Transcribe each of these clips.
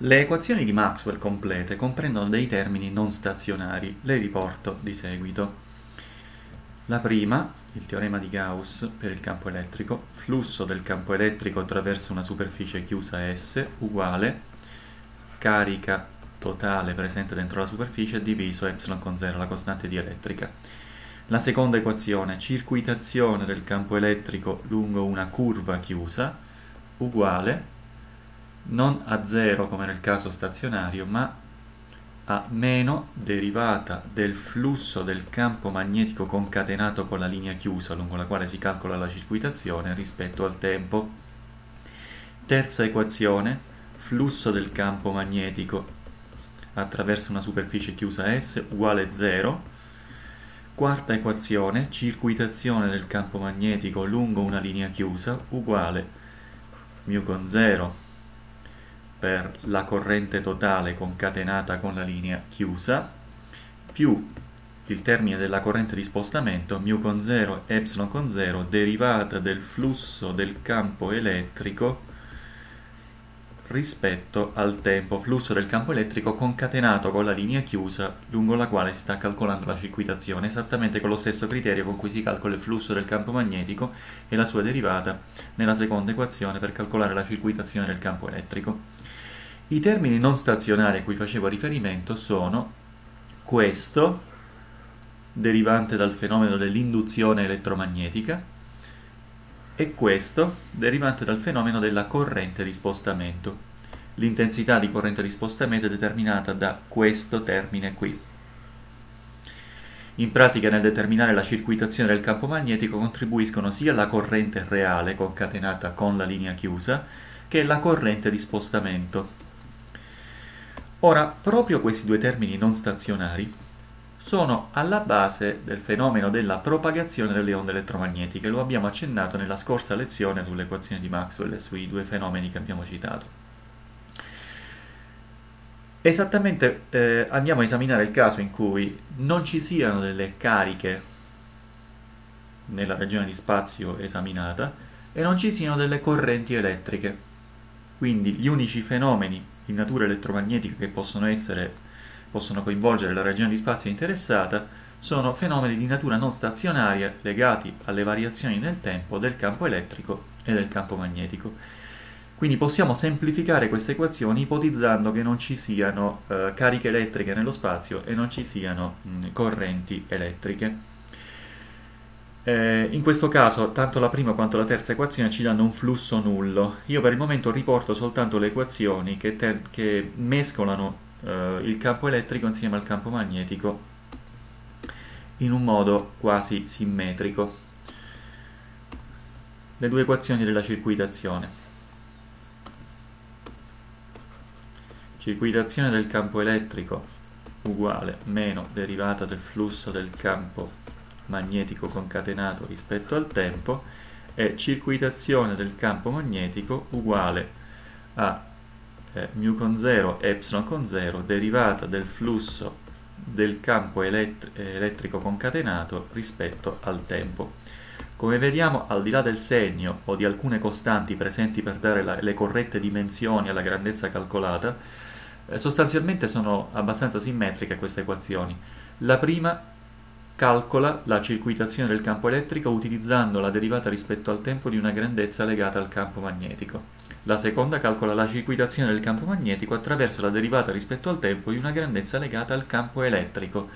Le equazioni di Maxwell complete comprendono dei termini non stazionari, le riporto di seguito. La prima, il teorema di Gauss per il campo elettrico, flusso del campo elettrico attraverso una superficie chiusa S uguale carica totale presente dentro la superficie diviso ε con 0, la costante dielettrica. La seconda equazione, circuitazione del campo elettrico lungo una curva chiusa uguale non a 0 come nel caso stazionario, ma a meno derivata del flusso del campo magnetico concatenato con la linea chiusa lungo la quale si calcola la circuitazione rispetto al tempo. Terza equazione, flusso del campo magnetico attraverso una superficie chiusa S uguale 0. Quarta equazione, circuitazione del campo magnetico lungo una linea chiusa uguale μ con 0 per la corrente totale concatenata con la linea chiusa più il termine della corrente di spostamento μ con 0 ε con 0 derivata del flusso del campo elettrico rispetto al tempo flusso del campo elettrico concatenato con la linea chiusa lungo la quale si sta calcolando la circuitazione, esattamente con lo stesso criterio con cui si calcola il flusso del campo magnetico e la sua derivata nella seconda equazione per calcolare la circuitazione del campo elettrico. I termini non stazionari a cui facevo riferimento sono questo, derivante dal fenomeno dell'induzione elettromagnetica, e questo, derivante dal fenomeno della corrente di spostamento. L'intensità di corrente di spostamento è determinata da questo termine qui. In pratica nel determinare la circuitazione del campo magnetico contribuiscono sia la corrente reale concatenata con la linea chiusa che la corrente di spostamento. Ora, proprio questi due termini non stazionari sono alla base del fenomeno della propagazione delle onde elettromagnetiche. Lo abbiamo accennato nella scorsa lezione sulle equazioni di Maxwell e sui due fenomeni che abbiamo citato. Esattamente eh, andiamo a esaminare il caso in cui non ci siano delle cariche nella regione di spazio esaminata e non ci siano delle correnti elettriche. Quindi gli unici fenomeni in natura elettromagnetica che possono, essere, possono coinvolgere la regione di spazio interessata sono fenomeni di natura non stazionaria legati alle variazioni nel tempo del campo elettrico e del campo magnetico. Quindi possiamo semplificare queste equazioni ipotizzando che non ci siano eh, cariche elettriche nello spazio e non ci siano mh, correnti elettriche. Eh, in questo caso tanto la prima quanto la terza equazione ci danno un flusso nullo. Io per il momento riporto soltanto le equazioni che, che mescolano eh, il campo elettrico insieme al campo magnetico in un modo quasi simmetrico. Le due equazioni della circuitazione. Circuitazione del campo elettrico uguale meno derivata del flusso del campo magnetico concatenato rispetto al tempo e circuitazione del campo magnetico uguale a eh, μ con 0 ε con 0 derivata del flusso del campo elett elettrico concatenato rispetto al tempo. Come vediamo, al di là del segno o di alcune costanti presenti per dare la, le corrette dimensioni alla grandezza calcolata, eh, sostanzialmente sono abbastanza simmetriche queste equazioni. La prima calcola la circuitazione del campo elettrico utilizzando la derivata rispetto al tempo di una grandezza legata al campo magnetico. La seconda calcola la circuitazione del campo magnetico attraverso la derivata rispetto al tempo di una grandezza legata al campo elettrico.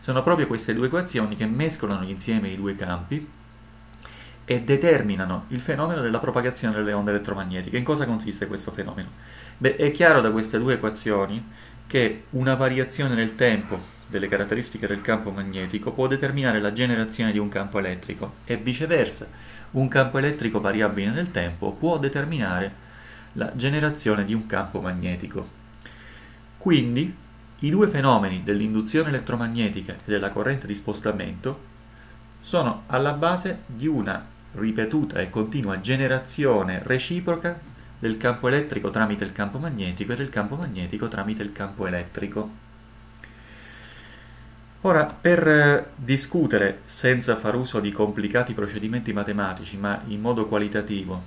Sono proprio queste due equazioni che mescolano insieme i due campi e determinano il fenomeno della propagazione delle onde elettromagnetiche. In cosa consiste questo fenomeno? Beh, è chiaro da queste due equazioni che una variazione nel tempo delle caratteristiche del campo magnetico può determinare la generazione di un campo elettrico e viceversa. Un campo elettrico variabile nel tempo può determinare la generazione di un campo magnetico. Quindi i due fenomeni dell'induzione elettromagnetica e della corrente di spostamento sono alla base di una ripetuta e continua generazione reciproca del campo elettrico tramite il campo magnetico e del campo magnetico tramite il campo elettrico. Ora, per eh, discutere senza far uso di complicati procedimenti matematici, ma in modo qualitativo,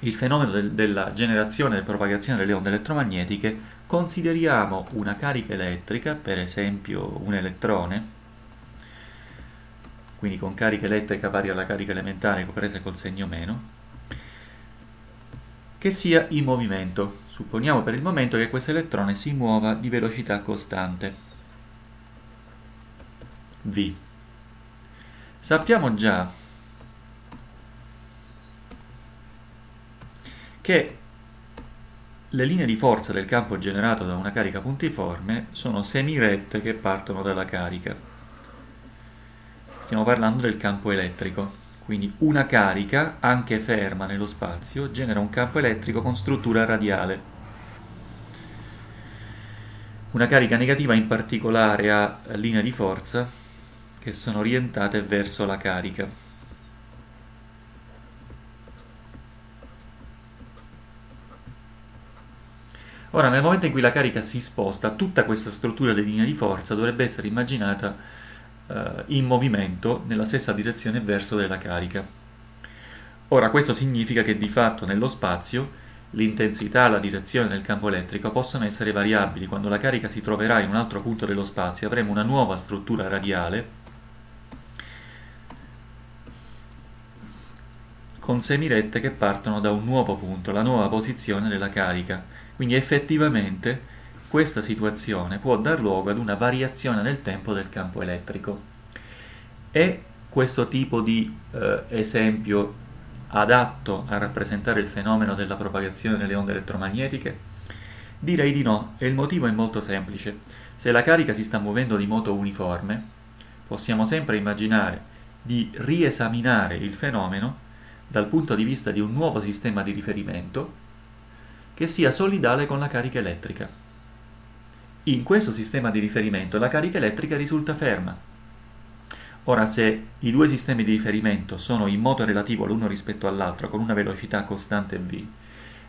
il fenomeno del, della generazione e propagazione delle onde elettromagnetiche, consideriamo una carica elettrica, per esempio un elettrone, quindi con carica elettrica pari alla carica elementare compresa col segno meno, che sia in movimento. Supponiamo per il momento che questo elettrone si muova di velocità costante v. Sappiamo già che le linee di forza del campo generato da una carica puntiforme sono semirette che partono dalla carica. Stiamo parlando del campo elettrico. Quindi una carica, anche ferma nello spazio, genera un campo elettrico con struttura radiale. Una carica negativa in particolare ha linee di forza che sono orientate verso la carica. Ora, nel momento in cui la carica si sposta, tutta questa struttura di linea di forza dovrebbe essere immaginata eh, in movimento nella stessa direzione verso della carica. Ora questo significa che di fatto nello spazio l'intensità la direzione del campo elettrico possono essere variabili. Quando la carica si troverà in un altro punto dello spazio avremo una nuova struttura radiale con semirette che partono da un nuovo punto, la nuova posizione della carica. Quindi effettivamente questa situazione può dar luogo ad una variazione nel tempo del campo elettrico. È questo tipo di eh, esempio adatto a rappresentare il fenomeno della propagazione delle onde elettromagnetiche? Direi di no, e il motivo è molto semplice. Se la carica si sta muovendo di modo uniforme, possiamo sempre immaginare di riesaminare il fenomeno dal punto di vista di un nuovo sistema di riferimento che sia solidale con la carica elettrica. In questo sistema di riferimento la carica elettrica risulta ferma. Ora se i due sistemi di riferimento sono in moto relativo l'uno rispetto all'altro con una velocità costante v,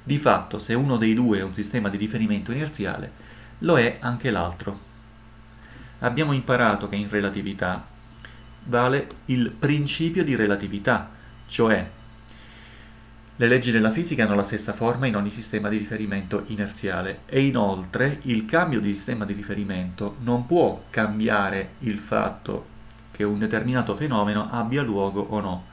di fatto se uno dei due è un sistema di riferimento inerziale, lo è anche l'altro. Abbiamo imparato che in relatività vale il principio di relatività, cioè le leggi della fisica hanno la stessa forma in ogni sistema di riferimento inerziale e inoltre il cambio di sistema di riferimento non può cambiare il fatto che un determinato fenomeno abbia luogo o no,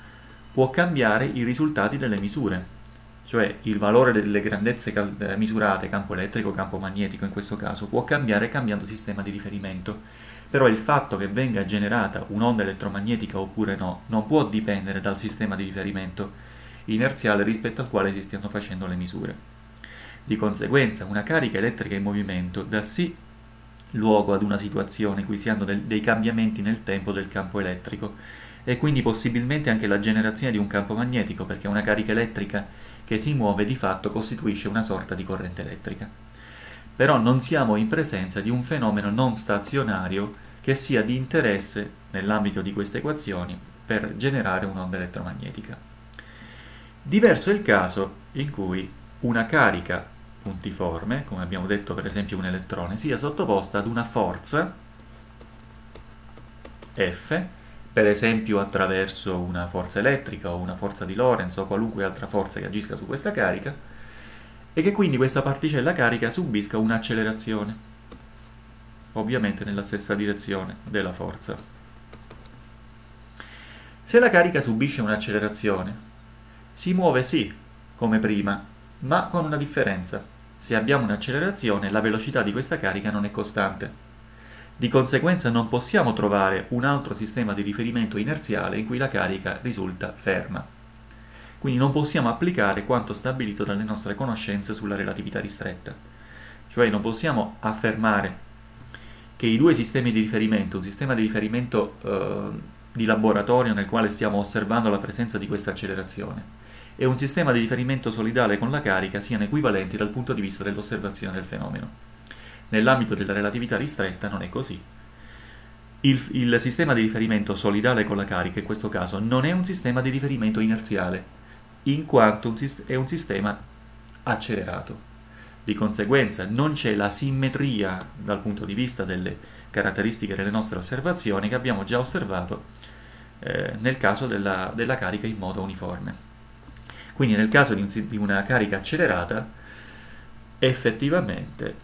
può cambiare i risultati delle misure, cioè il valore delle grandezze eh, misurate, campo elettrico, campo magnetico in questo caso, può cambiare cambiando sistema di riferimento. Però il fatto che venga generata un'onda elettromagnetica oppure no non può dipendere dal sistema di riferimento, inerziale rispetto al quale si stiano facendo le misure. Di conseguenza una carica elettrica in movimento dà sì luogo ad una situazione in cui si hanno dei cambiamenti nel tempo del campo elettrico e quindi possibilmente anche la generazione di un campo magnetico perché una carica elettrica che si muove di fatto costituisce una sorta di corrente elettrica. Però non siamo in presenza di un fenomeno non stazionario che sia di interesse nell'ambito di queste equazioni per generare un'onda elettromagnetica. Diverso è il caso in cui una carica puntiforme, come abbiamo detto per esempio un elettrone, sia sottoposta ad una forza F, per esempio attraverso una forza elettrica o una forza di Lorentz o qualunque altra forza che agisca su questa carica, e che quindi questa particella carica subisca un'accelerazione, ovviamente nella stessa direzione della forza. Se la carica subisce un'accelerazione, si muove sì, come prima, ma con una differenza. Se abbiamo un'accelerazione, la velocità di questa carica non è costante. Di conseguenza non possiamo trovare un altro sistema di riferimento inerziale in cui la carica risulta ferma. Quindi non possiamo applicare quanto stabilito dalle nostre conoscenze sulla relatività ristretta. Cioè non possiamo affermare che i due sistemi di riferimento, un sistema di riferimento eh, di laboratorio nel quale stiamo osservando la presenza di questa accelerazione, e un sistema di riferimento solidale con la carica siano equivalenti dal punto di vista dell'osservazione del fenomeno. Nell'ambito della relatività ristretta non è così. Il, il, sistema di riferimento solidale con la carica in questo caso non è un sistema di riferimento inerziale, in quanto un è un sistema accelerato. Di conseguenza non c'è la simmetria dal punto di vista delle caratteristiche delle nostre osservazioni che abbiamo già osservato eh, nel caso della, della carica in modo uniforme. Quindi nel caso di, un, di una carica accelerata, effettivamente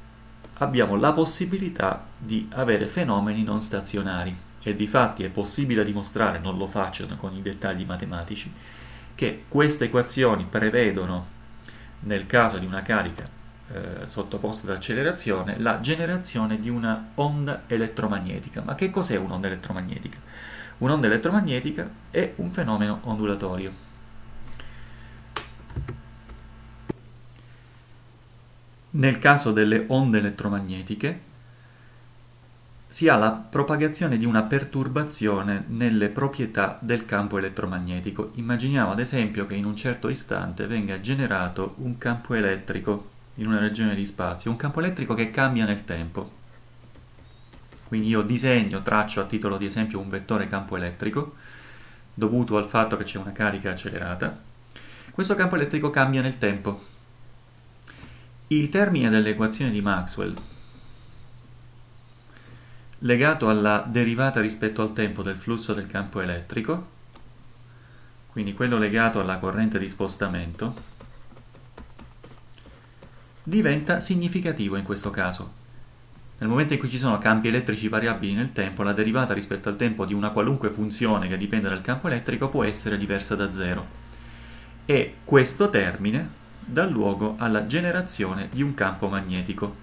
abbiamo la possibilità di avere fenomeni non stazionari e di fatti è possibile dimostrare, non lo faccio con i dettagli matematici, che queste equazioni prevedono nel caso di una carica eh, sottoposta ad accelerazione la generazione di una onda elettromagnetica. Ma che cos'è un'onda elettromagnetica? Un'onda elettromagnetica è un fenomeno ondulatorio. Nel caso delle onde elettromagnetiche si ha la propagazione di una perturbazione nelle proprietà del campo elettromagnetico. Immaginiamo ad esempio che in un certo istante venga generato un campo elettrico in una regione di spazio, un campo elettrico che cambia nel tempo. Quindi io disegno, traccio a titolo di esempio un vettore campo elettrico dovuto al fatto che c'è una carica accelerata. Questo campo elettrico cambia nel tempo. Il termine dell'equazione di Maxwell legato alla derivata rispetto al tempo del flusso del campo elettrico, quindi quello legato alla corrente di spostamento, diventa significativo in questo caso. Nel momento in cui ci sono campi elettrici variabili nel tempo, la derivata rispetto al tempo di una qualunque funzione che dipende dal campo elettrico può essere diversa da zero. E questo termine dà luogo alla generazione di un campo magnetico.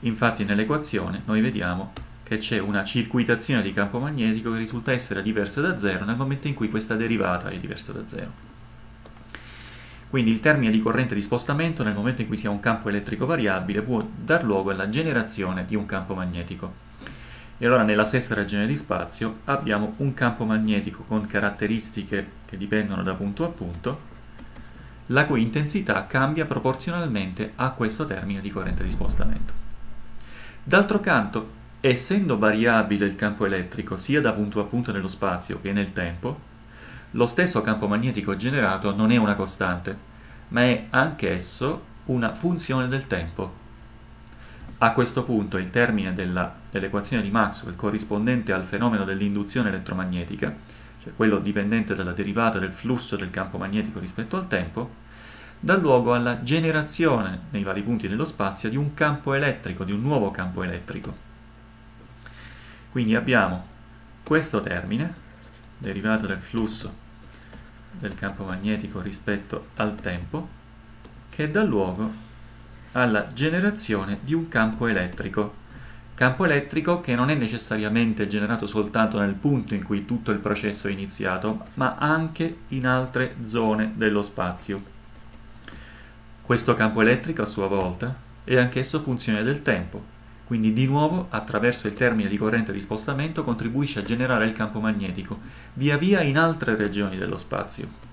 Infatti nell'equazione noi vediamo che c'è una circuitazione di campo magnetico che risulta essere diversa da zero nel momento in cui questa derivata è diversa da zero. Quindi il termine di corrente di spostamento nel momento in cui si ha un campo elettrico variabile può dar luogo alla generazione di un campo magnetico. E allora nella stessa regione di spazio abbiamo un campo magnetico con caratteristiche che dipendono da punto a punto, la cui intensità cambia proporzionalmente a questo termine di corrente di spostamento. D'altro canto, Essendo variabile il campo elettrico sia da punto a punto nello spazio che nel tempo, lo stesso campo magnetico generato non è una costante, ma è anch'esso una funzione del tempo. A questo punto il termine dell'equazione di Maxwell corrispondente al fenomeno dell'induzione elettromagnetica, cioè quello dipendente dalla derivata del flusso del campo magnetico rispetto al tempo, dà luogo alla generazione nei vari punti dello spazio di un campo elettrico, di un nuovo campo elettrico. Quindi abbiamo questo termine, derivato del flusso del campo magnetico rispetto al tempo, che dà luogo alla generazione di un campo elettrico. Campo elettrico che non è necessariamente generato soltanto nel punto in cui tutto il processo è iniziato, ma anche in altre zone dello spazio. Questo campo elettrico a sua volta è anch'esso funzione del tempo, quindi di nuovo, attraverso il termine di corrente di spostamento, contribuisce a generare il campo magnetico, via via in altre regioni dello spazio.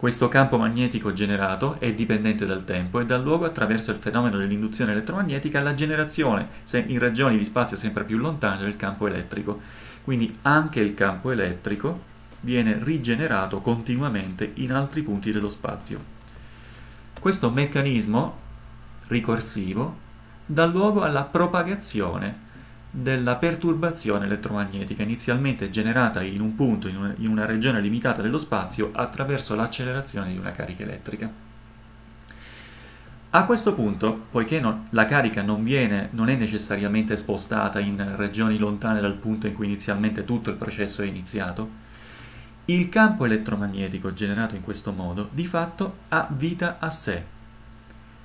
Questo campo magnetico generato è dipendente dal tempo e dà luogo attraverso il fenomeno dell'induzione elettromagnetica alla generazione in regioni di spazio sempre più lontane del campo elettrico. Quindi anche il campo elettrico viene rigenerato continuamente in altri punti dello spazio. Questo meccanismo ricorsivo dà luogo alla propagazione della perturbazione elettromagnetica inizialmente generata in un punto, in una, regione limitata dello spazio attraverso l'accelerazione di una carica elettrica. A questo punto, poiché non, la carica non, viene, non è necessariamente spostata in regioni lontane dal punto in cui inizialmente tutto il processo è iniziato, il campo elettromagnetico generato in questo modo di fatto ha vita a sé,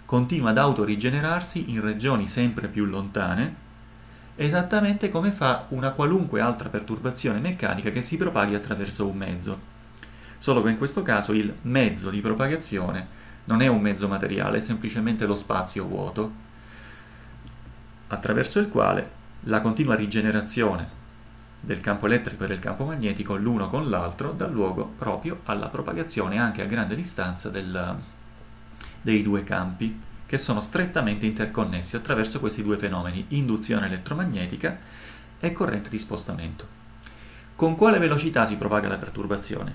continua ad autorigenerarsi in regioni sempre più lontane, esattamente come fa una qualunque altra perturbazione meccanica che si propaghi attraverso un mezzo. Solo che in questo caso il mezzo di propagazione non è un mezzo materiale, è semplicemente lo spazio vuoto, attraverso il quale la continua rigenerazione del campo elettrico e del campo magnetico l'uno con l'altro dà luogo proprio alla propagazione anche a grande distanza del, dei due campi che sono strettamente interconnessi attraverso questi due fenomeni, induzione elettromagnetica e corrente di spostamento. Con quale velocità si propaga la perturbazione?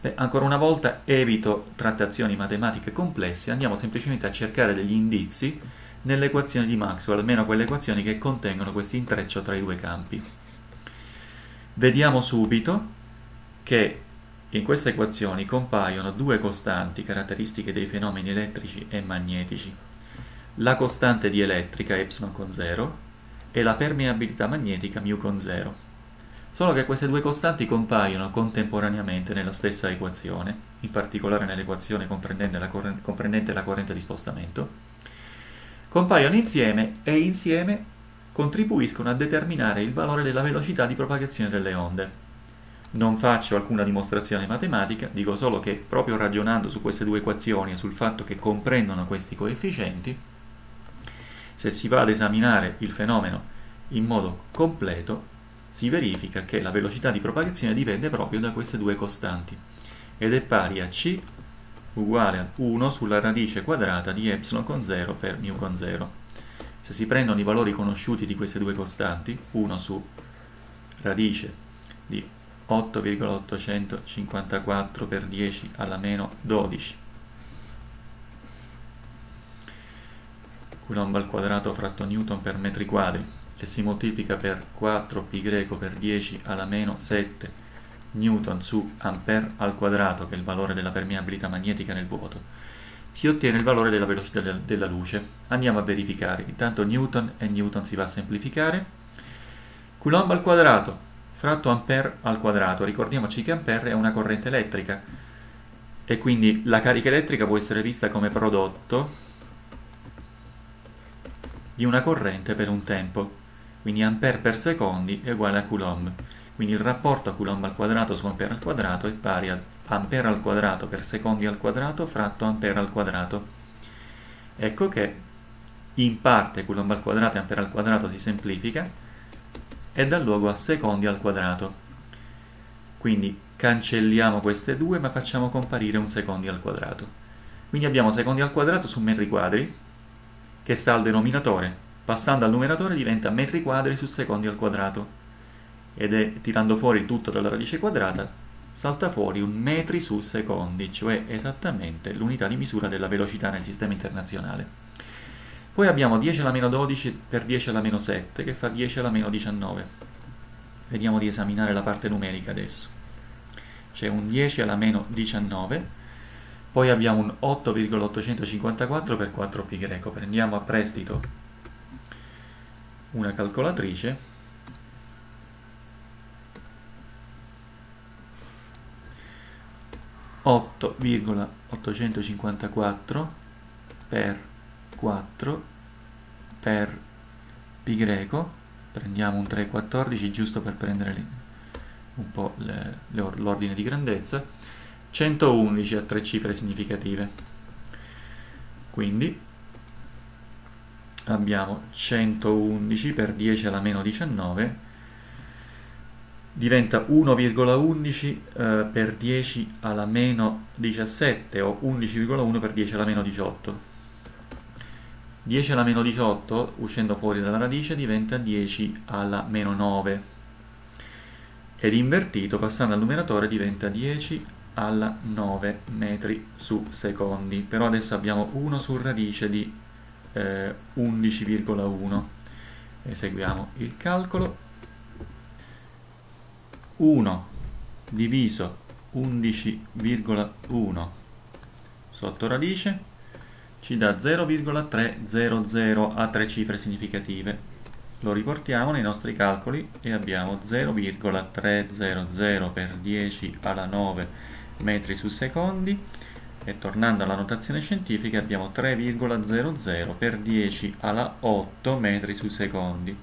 Beh, ancora una volta evito trattazioni matematiche complesse, andiamo semplicemente a cercare degli indizi nelle equazioni di Maxwell, almeno quelle equazioni che contengono questo intreccio tra i due campi. Vediamo subito che in queste equazioni compaiono due costanti caratteristiche dei fenomeni elettrici e magnetici, la costante dielettrica ε con 0 e la permeabilità magnetica μ con 0. Solo che queste due costanti compaiono contemporaneamente nella stessa equazione, in particolare nell'equazione comprendente la, corrente, comprendente la corrente di spostamento, compaiono insieme e insieme contribuiscono a determinare il valore della velocità di propagazione delle onde. Non faccio alcuna dimostrazione matematica, dico solo che proprio ragionando su queste due equazioni e sul fatto che comprendono questi coefficienti, se si va ad esaminare il fenomeno in modo completo, si verifica che la velocità di propagazione dipende proprio da queste due costanti ed è pari a c uguale a 1 sulla radice quadrata di ε con 0 per μ con 0. Se si prendono i valori conosciuti di queste due costanti, 1 su radice di 8,854 per 10 alla meno 12 coulomb al quadrato fratto newton per metri quadri e si moltiplica per 4 pi greco per 10 alla meno 7 newton su ampere al quadrato che è il valore della permeabilità magnetica nel vuoto. Si ottiene il valore della velocità della luce. Andiamo a verificare. Intanto newton e newton si va a semplificare. Coulomb al quadrato fratto ampere al quadrato. Ricordiamoci che ampere è una corrente elettrica. E quindi la carica elettrica può essere vista come prodotto di una corrente per un tempo. Quindi ampere per secondi è uguale a coulomb. Quindi il rapporto a coulomb al quadrato su ampere al quadrato è pari a ampere al quadrato per secondi al quadrato fratto ampere al quadrato. Ecco che in parte coulomb al quadrato e ampere al quadrato si semplifica e dà luogo a secondi al quadrato. Quindi cancelliamo queste due ma facciamo comparire un secondi al quadrato. Quindi abbiamo secondi al quadrato su metri quadri che sta al denominatore. Passando al numeratore diventa metri quadri su secondi al quadrato. Ed è tirando fuori il tutto dalla radice quadrata salta fuori un metri su secondi, cioè esattamente l'unità di misura della velocità nel sistema internazionale. Poi abbiamo 10 alla meno 12 per 10 alla meno 7 che fa 10 alla meno 19. Vediamo di esaminare la parte numerica adesso. C'è un 10 alla meno 19, poi abbiamo un 8,854 per 4π greco. Prendiamo a prestito una calcolatrice. otto virgola 854 per 4 per pi greco, prendiamo un 3,14 giusto per prendere un po' l'ordine di grandezza, 111 a tre cifre significative. Quindi abbiamo 111 per 10 alla meno 19 diventa 1,11 eh, per 10 alla meno 17 o 11,1 per 10 alla meno 18 10 alla meno 18 uscendo fuori dalla radice diventa 10 alla meno 9 ed invertito passando al numeratore diventa 10 alla 9 metri su secondi. Però adesso abbiamo 1 su radice di eh, 11,1 eseguiamo il calcolo. 1 diviso 11,1 sotto radice ci dà 0,300 a tre cifre significative. Lo riportiamo nei nostri calcoli e abbiamo 0,300 per 10 alla 9 metri su secondi e tornando alla notazione scientifica abbiamo 3,00 per 10 alla 8 metri su secondi,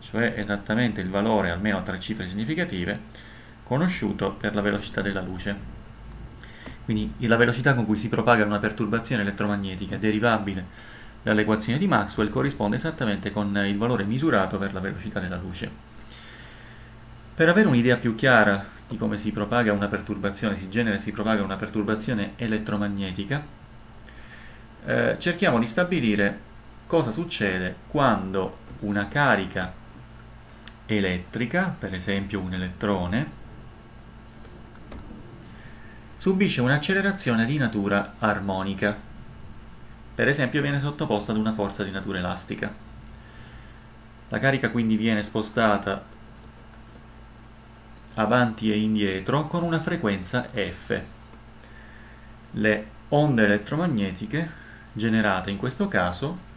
cioè esattamente il valore, almeno a tre cifre significative, conosciuto per la velocità della luce. Quindi la velocità con cui si propaga una perturbazione elettromagnetica derivabile dall'equazione di Maxwell corrisponde esattamente con il valore misurato per la velocità della luce. Per avere un'idea più chiara di come si propaga una perturbazione, si genera e si propaga una perturbazione elettromagnetica, eh, cerchiamo di stabilire cosa succede quando una carica elettrica, per esempio un elettrone, subisce un'accelerazione di natura armonica. Per esempio viene sottoposta ad una forza di natura elastica. La carica quindi viene spostata avanti e indietro con una frequenza f. Le onde elettromagnetiche generate in questo caso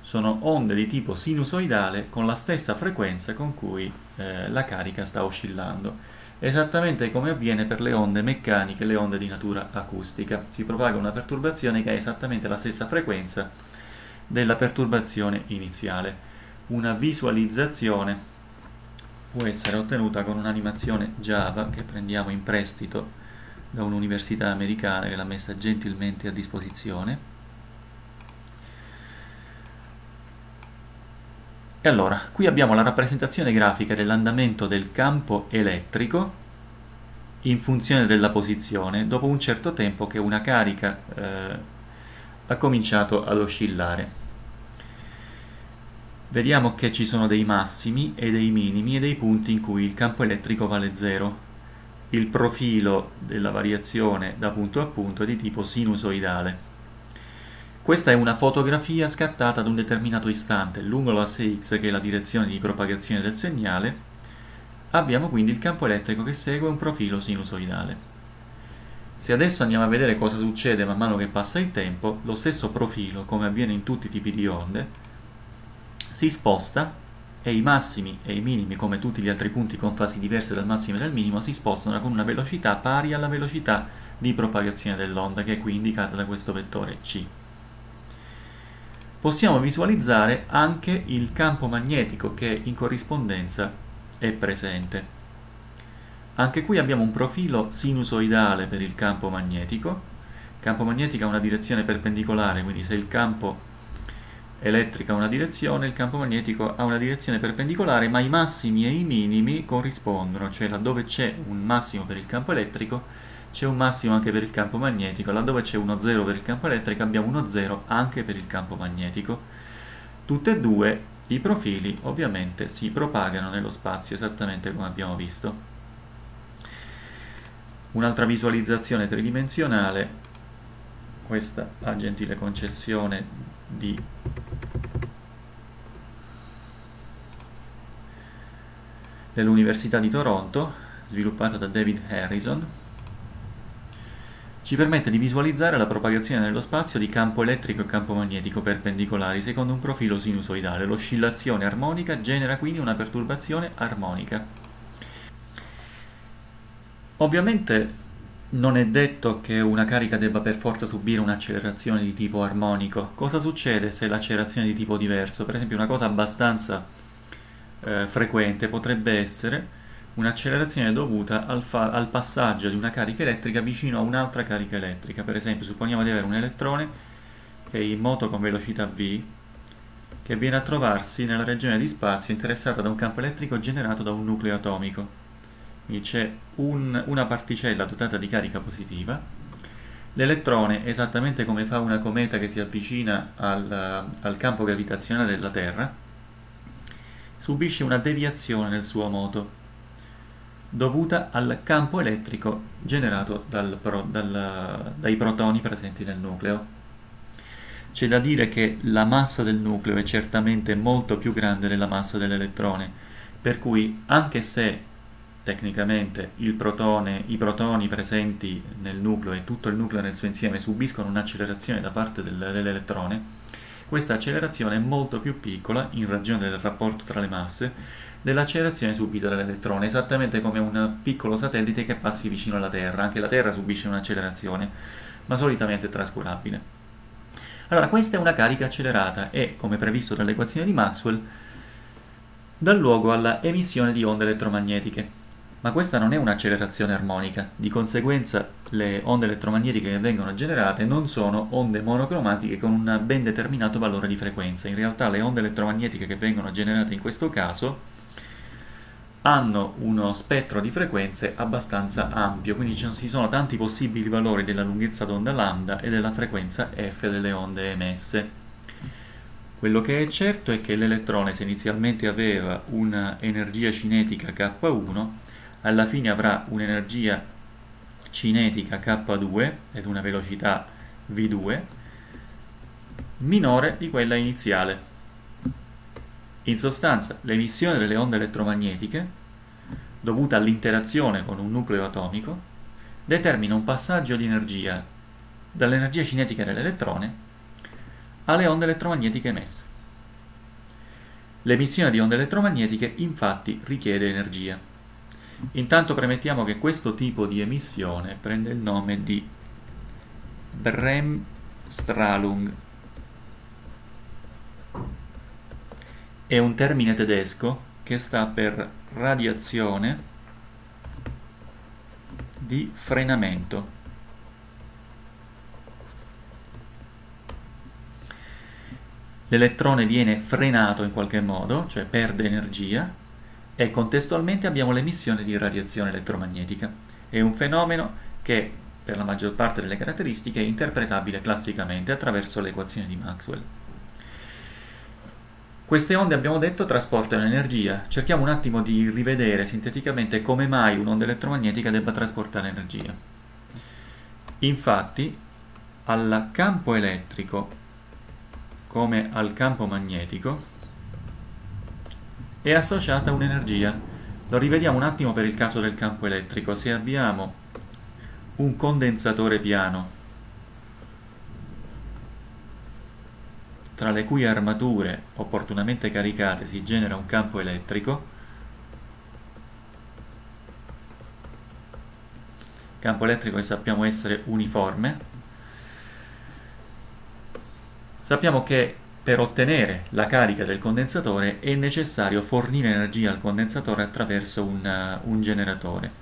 sono onde di tipo sinusoidale con la stessa frequenza con cui eh, la carica sta oscillando, esattamente come avviene per le onde meccaniche, le onde di natura acustica. Si propaga una perturbazione che ha esattamente la stessa frequenza della perturbazione iniziale. Una visualizzazione può essere ottenuta con un'animazione Java che prendiamo in prestito da un'università americana che l'ha messa gentilmente a disposizione E allora, qui abbiamo la rappresentazione grafica dell'andamento del campo elettrico in funzione della posizione dopo un certo tempo che una carica eh, ha cominciato ad oscillare. Vediamo che ci sono dei massimi e dei minimi e dei punti in cui il campo elettrico vale 0. Il profilo della variazione da punto a punto è di tipo sinusoidale. Questa è una fotografia scattata ad un determinato istante. Lungo l'asse X, che è la direzione di propagazione del segnale, abbiamo quindi il campo elettrico che segue un profilo sinusoidale. Se adesso andiamo a vedere cosa succede man mano che passa il tempo, lo stesso profilo, come avviene in tutti i tipi di onde, si sposta e i massimi e i minimi, come tutti gli altri punti con fasi diverse dal massimo e dal minimo, si spostano con una velocità pari alla velocità di propagazione dell'onda, che è qui indicata da questo vettore c possiamo visualizzare anche il campo magnetico che in corrispondenza è presente. Anche qui abbiamo un profilo sinusoidale per il campo magnetico. Il campo magnetico ha una direzione perpendicolare, quindi se il campo elettrico ha una direzione, il campo magnetico ha una direzione perpendicolare, ma i massimi e i minimi corrispondono, cioè laddove c'è un massimo per il campo elettrico c'è un massimo anche per il campo magnetico, laddove c'è uno 0 per il campo elettrico abbiamo uno 0 anche per il campo magnetico. Tutte e due i profili ovviamente si propagano nello spazio esattamente come abbiamo visto. Un'altra visualizzazione tridimensionale, questa a gentile concessione di dell'Università di Toronto, sviluppata da David Harrison, ci permette di visualizzare la propagazione nello spazio di campo elettrico e campo magnetico perpendicolari secondo un profilo sinusoidale. L'oscillazione armonica genera quindi una perturbazione armonica. Ovviamente non è detto che una carica debba per forza subire un'accelerazione di tipo armonico. Cosa succede se l'accelerazione è di tipo diverso? Per esempio una cosa abbastanza eh, frequente potrebbe essere un'accelerazione dovuta al, al, passaggio di una carica elettrica vicino a un'altra carica elettrica. Per esempio, supponiamo di avere un elettrone che è in moto con velocità v, che viene a trovarsi nella regione di spazio interessata da un campo elettrico generato da un nucleo atomico. Quindi c'è un, una particella dotata di carica positiva. L'elettrone, esattamente come fa una cometa che si avvicina al, al campo gravitazionale della Terra, subisce una deviazione nel suo moto dovuta al campo elettrico generato dal dal, dai protoni presenti nel nucleo. C'è da dire che la massa del nucleo è certamente molto più grande della massa dell'elettrone, per cui anche se tecnicamente protone, i protoni presenti nel nucleo e tutto il nucleo nel suo insieme subiscono un'accelerazione da parte del, dell'elettrone, questa accelerazione è molto più piccola in ragione del rapporto tra le masse dell'accelerazione subita dall'elettrone, esattamente come un piccolo satellite che passi vicino alla Terra. Anche la Terra subisce un'accelerazione, ma solitamente trascurabile. Allora, questa è una carica accelerata e, come previsto dall'equazione di Maxwell, dà luogo alla emissione di onde elettromagnetiche. Ma questa non è un'accelerazione armonica, di conseguenza le onde elettromagnetiche che vengono generate non sono onde monocromatiche con un ben determinato valore di frequenza. In realtà le onde elettromagnetiche che vengono generate in questo caso hanno uno spettro di frequenze abbastanza ampio, quindi ci sono tanti possibili valori della lunghezza d'onda lambda e della frequenza f delle onde emesse. Quello che è certo è che l'elettrone, se inizialmente aveva un'energia cinetica K1, alla fine avrà un'energia cinetica K2 ed una velocità V2 minore di quella iniziale. In sostanza, l'emissione delle onde elettromagnetiche dovuta all'interazione con un nucleo atomico, determina un passaggio di energia dall'energia cinetica dell'elettrone alle onde elettromagnetiche emesse. L'emissione di onde elettromagnetiche infatti richiede energia. Intanto premettiamo che questo tipo di emissione prende il nome di Bremsstrahlung. È un termine tedesco che sta per radiazione di frenamento. L'elettrone viene frenato in qualche modo, cioè perde energia, e contestualmente abbiamo l'emissione di radiazione elettromagnetica. È un fenomeno che per la maggior parte delle caratteristiche è interpretabile classicamente attraverso le equazioni di Maxwell. Queste onde, abbiamo detto, trasportano energia. Cerchiamo un attimo di rivedere sinteticamente come mai un'onda elettromagnetica debba trasportare energia. Infatti, al campo elettrico come al campo magnetico è associata un'energia. Lo rivediamo un attimo per il caso del campo elettrico. Se abbiamo un condensatore piano tra le cui armature opportunamente caricate si genera un campo elettrico, campo elettrico che sappiamo essere uniforme, sappiamo che per ottenere la carica del condensatore è necessario fornire energia al condensatore attraverso un, un generatore.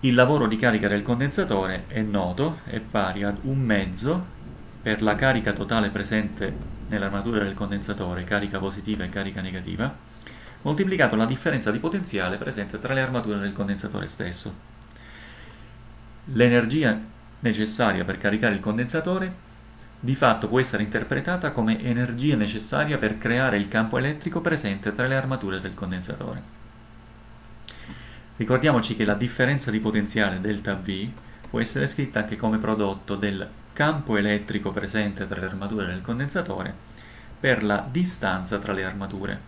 Il lavoro di carica del condensatore è noto, è pari ad un mezzo per la carica totale presente nell'armatura del condensatore, carica positiva e carica negativa, moltiplicato la differenza di potenziale presente tra le armature del condensatore stesso. L'energia necessaria per caricare il condensatore di fatto può essere interpretata come energia necessaria per creare il campo elettrico presente tra le armature del condensatore. Ricordiamoci che la differenza di potenziale ΔV può essere scritta anche come prodotto del campo elettrico presente tra le armature del condensatore per la distanza tra le armature.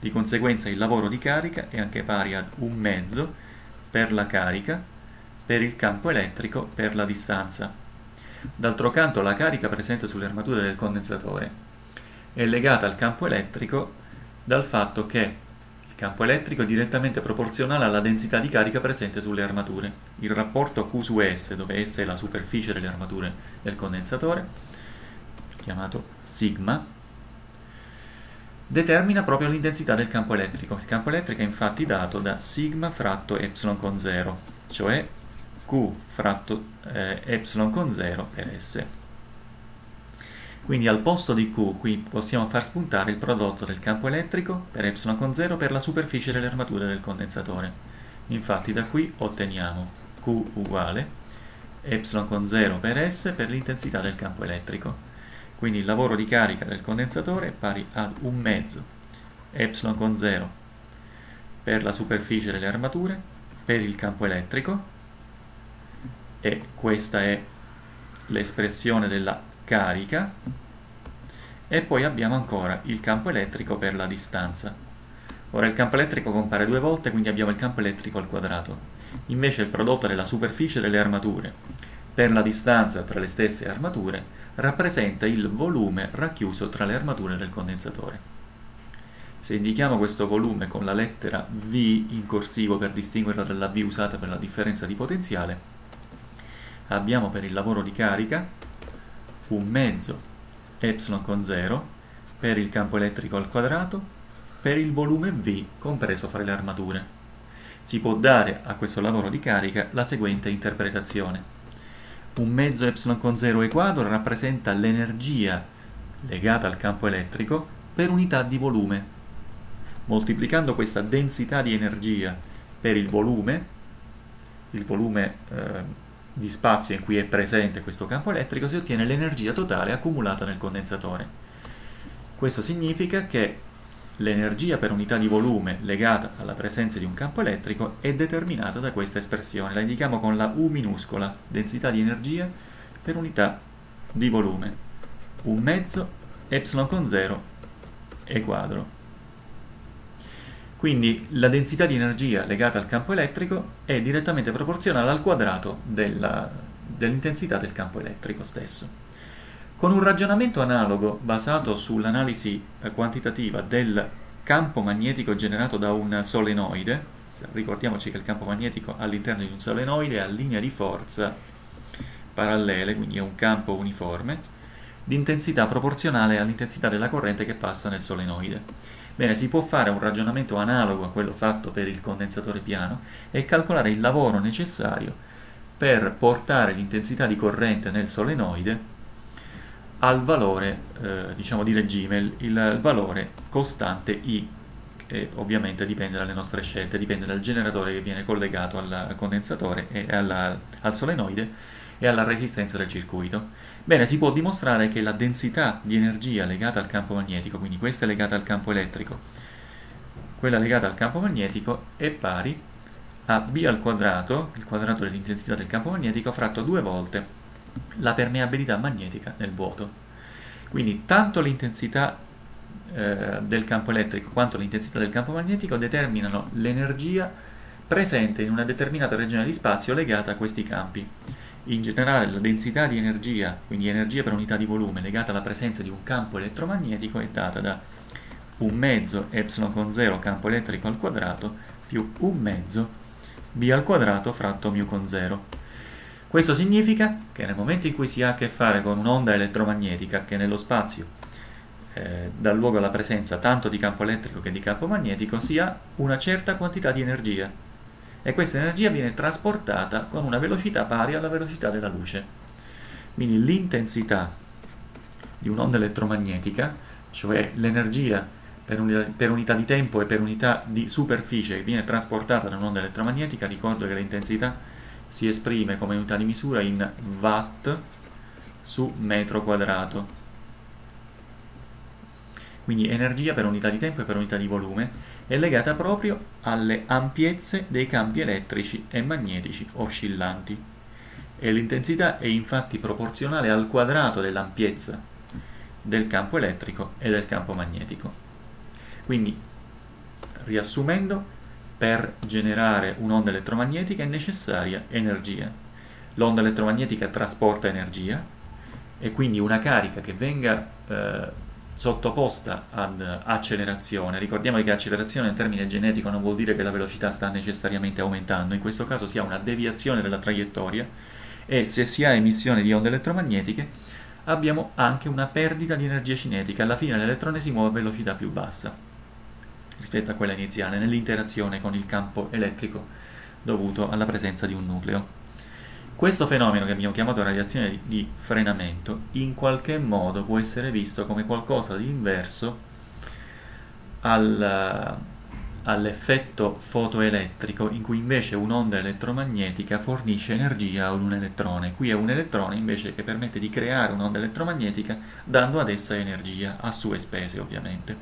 Di conseguenza il lavoro di carica è anche pari ad un mezzo per la carica per il campo elettrico per la distanza. D'altro canto la carica presente sulle armature del condensatore è legata al campo elettrico dal fatto che il campo elettrico è direttamente proporzionale alla densità di carica presente sulle armature. Il rapporto Q su S, dove S è la superficie delle armature del condensatore, chiamato sigma, determina proprio l'intensità del campo elettrico. Il campo elettrico è infatti dato da sigma fratto epsilon con 0, cioè Q fratto eh, epsilon con 0 per S. Quindi al posto di Q qui possiamo far spuntare il prodotto del campo elettrico per epsilon con 0 per la superficie delle armature del condensatore. Infatti da qui otteniamo Q uguale epsilon con 0 per S per l'intensità del campo elettrico. Quindi il lavoro di carica del condensatore è pari ad un mezzo epsilon con 0 per la superficie delle armature per il campo elettrico e questa è l'espressione della carica e poi abbiamo ancora il campo elettrico per la distanza. Ora il campo elettrico compare due volte, quindi abbiamo il campo elettrico al quadrato. Invece il prodotto della superficie delle armature per la distanza tra le stesse armature rappresenta il volume racchiuso tra le armature del condensatore. Se indichiamo questo volume con la lettera V in corsivo per distinguerla dalla V usata per la differenza di potenziale, abbiamo per il lavoro di carica un mezzo epsilon con 0 per il campo elettrico al quadrato per il volume V compreso fra le armature. Si può dare a questo lavoro di carica la seguente interpretazione. Un mezzo epsilon con 0 e quadro rappresenta l'energia legata al campo elettrico per unità di volume. Moltiplicando questa densità di energia per il volume, il volume eh, di spazio in cui è presente questo campo elettrico si ottiene l'energia totale accumulata nel condensatore. Questo significa che l'energia per unità di volume legata alla presenza di un campo elettrico è determinata da questa espressione. La indichiamo con la U minuscola, densità di energia per unità di volume. Un mezzo epsilon con 0 e quadro. Quindi la densità di energia legata al campo elettrico è direttamente proporzionale al quadrato dell'intensità del campo elettrico stesso. Con un ragionamento analogo basato sull'analisi eh, quantitativa del campo magnetico generato da un solenoide, ricordiamoci che il campo magnetico all'interno di un solenoide ha linea di forza parallele, quindi è un campo uniforme, di intensità proporzionale all'intensità della corrente che passa nel solenoide. Bene, si può fare un ragionamento analogo a quello fatto per il condensatore piano e calcolare il lavoro necessario per portare l'intensità di corrente nel solenoide al valore eh, diciamo di regime, il, il, valore costante I, che ovviamente dipende dalle nostre scelte, dipende dal generatore che viene collegato al condensatore e alla, al solenoide e alla resistenza del circuito. Bene, si può dimostrare che la densità di energia legata al campo magnetico, quindi questa è legata al campo elettrico, quella legata al campo magnetico è pari a B al quadrato, il quadrato dell'intensità del campo magnetico, fratto due volte la permeabilità magnetica nel vuoto. Quindi tanto l'intensità eh, del campo elettrico quanto l'intensità del campo magnetico determinano l'energia presente in una determinata regione di spazio legata a questi campi. In generale la densità di energia, quindi energia per unità di volume legata alla presenza di un campo elettromagnetico è data da un mezzo epsilon con 0 campo elettrico al quadrato più un mezzo b al quadrato fratto mu con 0. Questo significa che nel momento in cui si ha a che fare con un'onda elettromagnetica che nello spazio eh, dà luogo alla presenza tanto di campo elettrico che di campo magnetico, si ha una certa quantità di energia e questa energia viene trasportata con una velocità pari alla velocità della luce. Quindi l'intensità di un'onda elettromagnetica, cioè l'energia per unità, per unità, di tempo e per unità di superficie che viene trasportata da un'onda elettromagnetica, ricordo che l'intensità si esprime come unità di misura in watt su metro quadrato. Quindi energia per unità di tempo e per unità di volume è legata proprio alle ampiezze dei campi elettrici e magnetici oscillanti. E l'intensità è infatti proporzionale al quadrato dell'ampiezza del campo elettrico e del campo magnetico. Quindi, riassumendo, per generare un'onda elettromagnetica è necessaria energia. L'onda elettromagnetica trasporta energia e quindi una carica che venga eh, sottoposta ad accelerazione, ricordiamo che accelerazione in termine genetico non vuol dire che la velocità sta necessariamente aumentando, in questo caso si ha una deviazione della traiettoria e se si ha emissione di onde elettromagnetiche abbiamo anche una perdita di energia cinetica, alla fine l'elettrone si muove a velocità più bassa rispetto a quella iniziale nell'interazione con il campo elettrico dovuto alla presenza di un nucleo. Questo fenomeno che abbiamo chiamato radiazione di frenamento in qualche modo può essere visto come qualcosa di inverso al, all'effetto fotoelettrico in cui invece un'onda elettromagnetica fornisce energia ad un elettrone. Qui è un elettrone invece che permette di creare un'onda elettromagnetica dando ad essa energia, a sue spese ovviamente.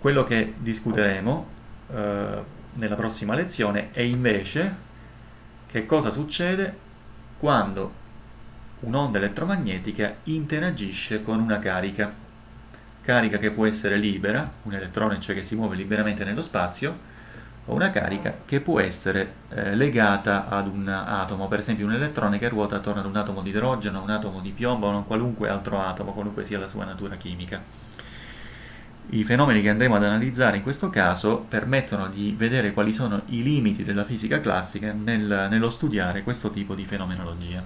Quello che discuteremo eh, nella prossima lezione è invece che cosa succede quando un'onda elettromagnetica interagisce con una carica. Carica che può essere libera, un elettrone cioè che si muove liberamente nello spazio, o una carica che può essere eh, legata ad un atomo, per esempio un elettrone che ruota attorno ad un atomo di idrogeno, un atomo di piombo o un qualunque altro atomo, qualunque sia la sua natura chimica. I fenomeni che andremo ad analizzare in questo caso permettono di vedere quali sono i limiti della fisica classica nel, nello studiare questo tipo di fenomenologia.